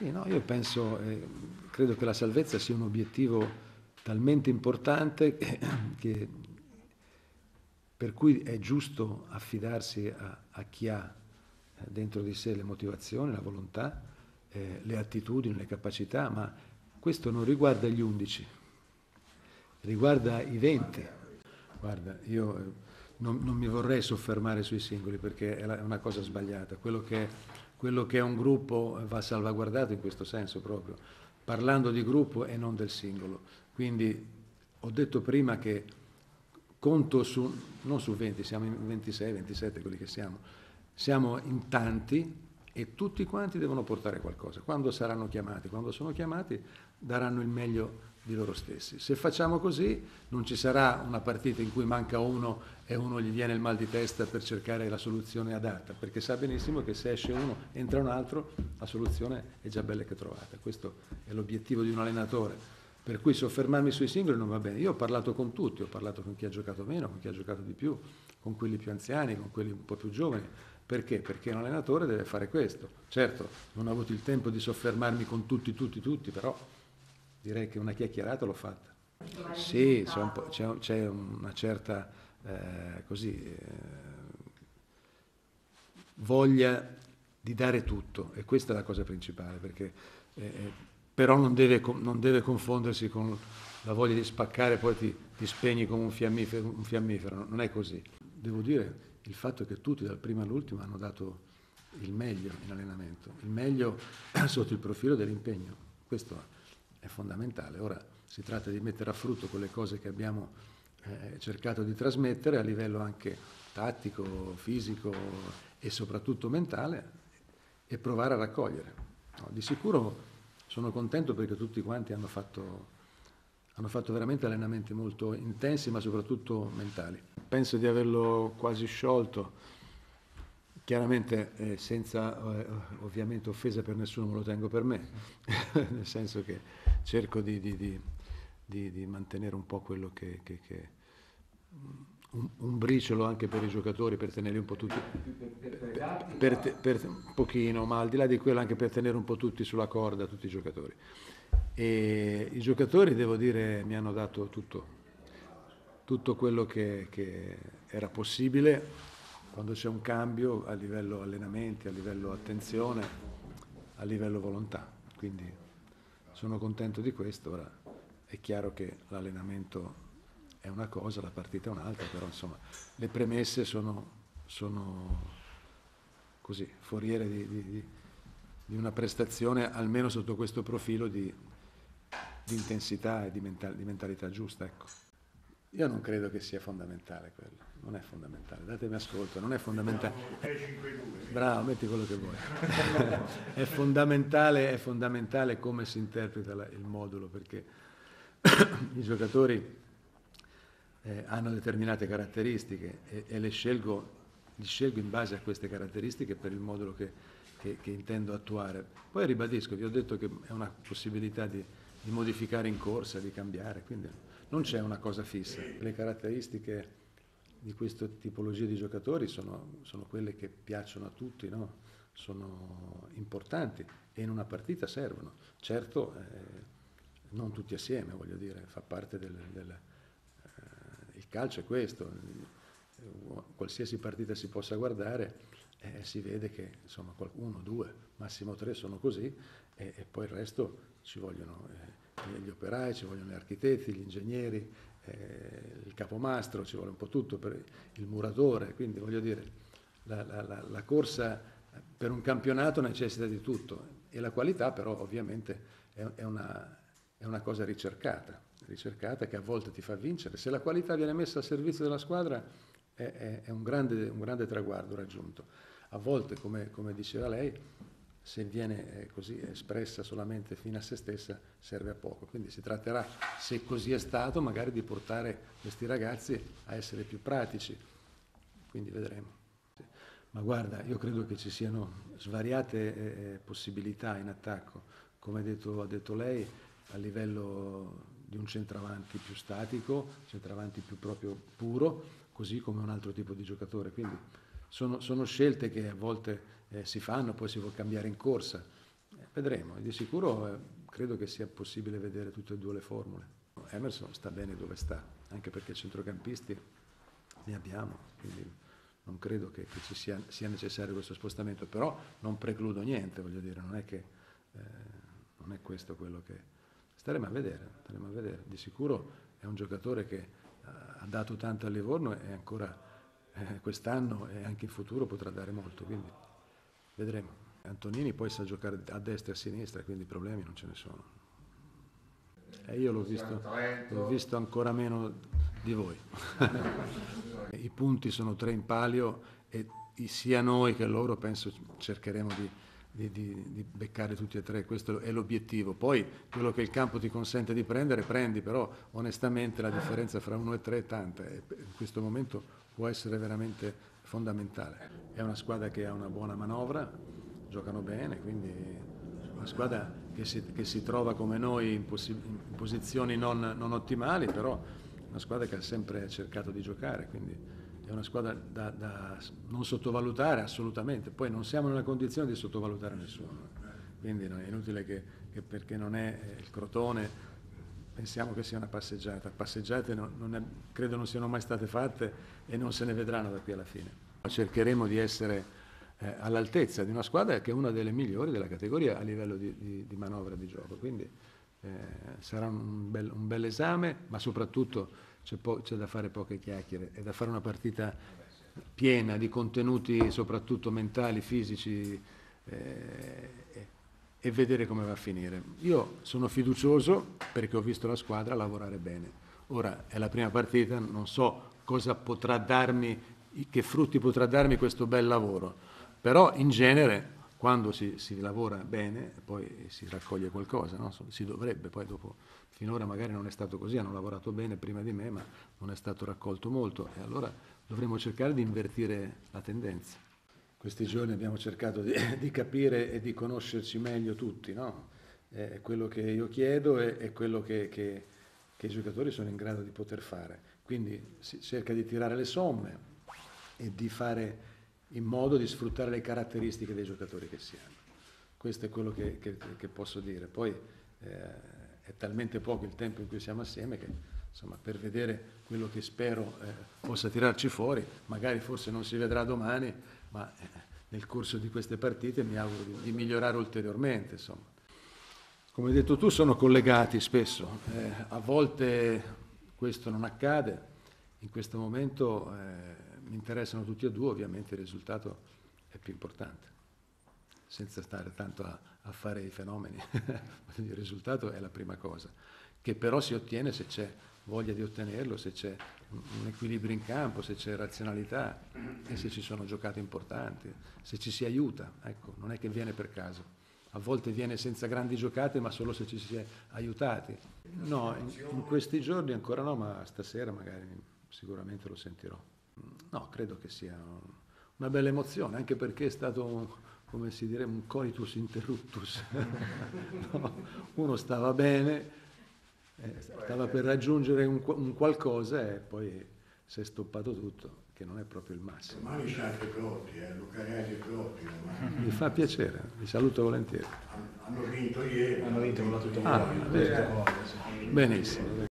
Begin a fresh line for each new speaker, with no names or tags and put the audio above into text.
Sì, no, io penso, eh, credo che la salvezza sia un obiettivo talmente importante che, che per cui è giusto affidarsi a, a chi ha eh, dentro di sé le motivazioni, la volontà, eh, le attitudini, le capacità, ma questo non riguarda gli undici, riguarda i venti. Guarda, io eh, non, non, mi vorrei soffermare sui singoli perché è una cosa sbagliata. Quello che, quello che è un gruppo va salvaguardato in questo senso proprio, parlando di gruppo e non del singolo. Quindi ho detto prima che conto su, non su 20, siamo in 26, 27 quelli che siamo, siamo in tanti e tutti quanti devono portare qualcosa. Quando saranno chiamati, quando sono chiamati, daranno il meglio di loro stessi. Se facciamo così non ci sarà una partita in cui manca uno e uno gli viene il mal di testa per cercare la soluzione adatta, perché sa benissimo che se esce uno, entra un altro, la soluzione è già bella che trovata. Questo è l'obiettivo di un allenatore per cui soffermarmi sui singoli non va bene. Io ho parlato con tutti, ho parlato con chi ha giocato meno, con chi ha giocato di più, con quelli più anziani, con quelli un po' più giovani. Perché? Perché un allenatore deve fare questo. Certo, non ho avuto il tempo di soffermarmi con tutti, tutti, tutti, però direi che una chiacchierata l'ho fatta. Sì, c'è, un c'è, c'è una certa eh, così, eh, voglia di dare tutto e questa è la cosa principale perché eh, eh però non deve, non deve, confondersi con la voglia di spaccare, poi ti, ti spegni come un fiammifero, un fiammifero, non è così. Devo dire il fatto che tutti dal primo all'ultimo hanno dato il meglio in allenamento, il meglio sotto il profilo dell'impegno, questo è fondamentale. Ora si tratta di mettere a frutto quelle cose che abbiamo eh, cercato di trasmettere a livello anche tattico, fisico e soprattutto mentale e provare a raccogliere. No, di sicuro sono contento perché tutti quanti hanno fatto, hanno fatto veramente allenamenti molto intensi, ma soprattutto mentali. Penso di averlo quasi sciolto, chiaramente eh, senza eh, ovviamente offesa per nessuno, me lo tengo per me, nel senso che cerco di, di, di, di, mantenere un po' quello che, che, che un, un, briciolo anche per i giocatori, per tenerli un po' tutti, per, per, per, un pochino, ma al di là di quello anche per tenere un po' tutti sulla corda, tutti i giocatori. E i giocatori, devo dire, mi hanno dato tutto, tutto quello che, che era possibile quando c'è un cambio a livello allenamenti, a livello attenzione, a livello volontà. Quindi sono contento di questo. Ora è chiaro che l'allenamento è una cosa, la partita è un'altra, però insomma le premesse sono, sono così, foriere di, di, di, una prestazione almeno sotto questo profilo di, di intensità e di, mental, mentalità giusta. Ecco. Io non credo che sia fondamentale quello, non è fondamentale, datemi ascolto, non è fondamentale. Bravo, metti quello che vuoi. è, fondamentale, è fondamentale come si interpreta il modulo, perché i giocatori eh, hanno determinate caratteristiche e, e, le scelgo, li scelgo in base a queste caratteristiche per il modulo che, che, che, intendo attuare. Poi ribadisco, vi ho detto che è una possibilità di, di modificare in corsa, di cambiare, quindi non c'è una cosa fissa. Le caratteristiche di questa tipologia di giocatori sono, sono quelle che piacciono a tutti, no? sono importanti e in una partita servono. Certo, eh, non tutti assieme, voglio dire, fa parte del, del calcio è questo, qualsiasi partita si possa guardare eh, si vede che insomma uno, due, massimo tre sono così e, e poi il resto ci vogliono eh, gli operai, ci vogliono gli architetti, gli ingegneri, eh, il capomastro, ci vuole un po' tutto per il muratore, quindi voglio dire la, la, la, la corsa per un campionato necessita di tutto e la qualità però ovviamente è, è, una, è una cosa ricercata ricercata che a volte ti fa vincere. Se la qualità viene messa al servizio della squadra è, è, un, grande, un, grande, traguardo raggiunto. A volte, come, come diceva lei, se viene eh, così espressa solamente fino a se stessa serve a poco. Quindi si tratterà, se così è stato, magari di portare questi ragazzi a essere più pratici. Quindi vedremo. Ma guarda, io credo che ci siano svariate eh, possibilità in attacco, come ha detto, ha detto lei, a livello di un centravanti più statico, centravanti più proprio puro, così come un altro tipo di giocatore. Quindi sono, sono scelte che a volte eh, si fanno, poi si può cambiare in corsa. vedremo, di sicuro eh, credo che sia possibile vedere tutte e due le formule. Emerson sta bene dove sta, anche perché centrocampisti ne abbiamo, quindi non credo che, che ci sia, sia, necessario questo spostamento, però non precludo niente, voglio dire, non è che eh, non è questo quello che... Staremo a vedere, staremo a vedere. Di sicuro è un giocatore che uh, ha dato tanto al Livorno e ancora eh, quest'anno e anche in futuro potrà dare molto, quindi vedremo. Antonini poi sa giocare a destra e a sinistra, quindi problemi non ce ne sono. E io l'ho visto, l'ho visto ancora meno di voi. I punti sono tre in palio e sia noi che loro penso cercheremo di, di, di, di, beccare tutti e tre, questo è l'obiettivo. Poi quello che il campo ti consente di prendere, prendi, però onestamente la differenza fra uno e tre è tanta e in questo momento può essere veramente fondamentale. È una squadra che ha una buona manovra, giocano bene, quindi una squadra che si, che si trova come noi in, in posizioni non, non, ottimali, però una squadra che ha sempre cercato di giocare, quindi è una squadra da, da non sottovalutare assolutamente, poi non siamo nella condizione di sottovalutare nessuno, quindi è inutile che, che perché non è il Crotone pensiamo che sia una passeggiata, passeggiate non, non è, credo non siano mai state fatte e non se ne vedranno da qui alla fine. Cercheremo di essere eh, all'altezza di una squadra che è una delle migliori della categoria a livello di, di, di manovra di gioco. Quindi eh, sarà un bel, un bel, esame, ma soprattutto c'è, po- c'è da fare poche chiacchiere e da fare una partita piena di contenuti soprattutto mentali, fisici eh, e vedere come va a finire. Io sono fiducioso perché ho visto la squadra lavorare bene. Ora è la prima partita, non so cosa potrà darmi, che frutti potrà darmi questo bel lavoro però in genere quando si, si lavora bene poi si raccoglie qualcosa, no? si dovrebbe, poi dopo finora magari non è stato così, hanno lavorato bene prima di me ma non è stato raccolto molto e allora dovremmo cercare di invertire la tendenza. Questi giorni abbiamo cercato di, di capire e di conoscerci meglio tutti, no? eh, quello che io chiedo è, quello che, che, che i giocatori sono in grado di poter fare, quindi si cerca di tirare le somme e di fare in modo di sfruttare le caratteristiche dei giocatori che si hanno. Questo è quello che, che, che posso dire. Poi eh, è talmente poco il tempo in cui siamo assieme che insomma, per vedere quello che spero eh, possa tirarci fuori, magari forse non si vedrà domani, ma eh, nel corso di queste partite mi auguro di, di migliorare ulteriormente. Insomma. Come hai detto tu, sono collegati spesso, eh, a volte questo non accade, in questo momento eh, mi interessano tutti e due, ovviamente il risultato è più importante, senza stare tanto a, a fare i fenomeni. il risultato è la prima cosa, che però si ottiene se c'è voglia di ottenerlo, se c'è un equilibrio in campo, se c'è razionalità e se ci sono giocate importanti, se ci si aiuta, ecco, non è che viene per caso. A volte viene senza grandi giocate, ma solo se ci si è aiutati. No, in, in questi giorni ancora no, ma stasera magari sicuramente lo sentirò. No, credo che sia una bella emozione, anche perché è stato, un, come si direbbe, un coitus interruptus. no, uno stava bene, eh, stava per raggiungere un, un, qualcosa e poi si è stoppato tutto, che non è proprio il massimo.
Ma c'è anche Perotti, eh, Lucarelli e Perotti.
Mi fa piacere, vi saluto volentieri.
Hanno vinto ieri.
Hanno vinto con la tutto
ah, Benissimo.